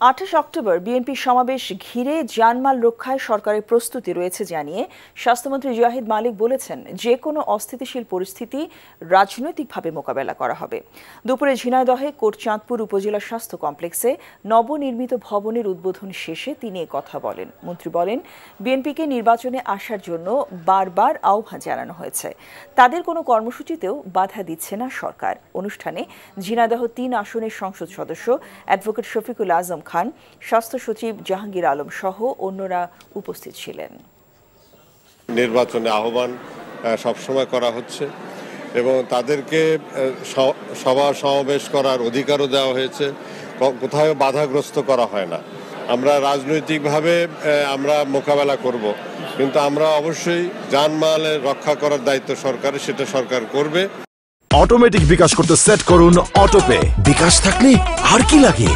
আঠাশ October BNP সমাবেশ ঘিরে জানমাল রক্ষায় সরকারের প্রস্তুতি রয়েছে জানিয়ে স্বাস্থ্যমন্ত্রী জাহিদ মালিক বলেছেন, যে কোনো অস্থিতিশীল পরিস্থিতি রাজনৈতিকভাবে মোকাবেলা করা হবে। দুপুরে ঝিনাইদহে কোটচাঁদপুর উপজেলা স্বাস্থ্য কমপ্লেক্সে নবনির্মিত ভবনের উদ্বোধন শেষে তিনি কথা বলেন। মন্ত্রী বলেন, বিএনপিকে নির্বাচনে আসার জন্য বারবার আহ্বান জানানো হয়েছে। তাদের কোনো কর্মসূচিতেও বাধা দিচ্ছে না সরকার। অনুষ্ঠানে ঝিনাইদহ তিন আসনের সংসদ সদস্য অ্যাডভোকেট শফিকুল আজম খান স্বাস্থ্য সচিব জাহাঙ্গীর আলম সহ অন্যরা উপস্থিত ছিলেন। নির্বাচনে আহ্বান সবসময় করা হচ্ছে এবং তাদেরকে সভা সমাবেশ করার অধিকারও দেওয়া হয়েছে। কোথাও বাধাগ্রস্ত করা হয় না। আমরা রাজনৈতিকভাবে আমরা মোকাবেলা করব। কিন্তু আমরা অবশ্যই জানমালের রক্ষা করার দায়িত্ব সরকারের সেটা সরকার করবে। অটোমেটিক বিকাশ করতে সেট করুন অটোপে। বিকাশ থাকলে আর কি লাগে?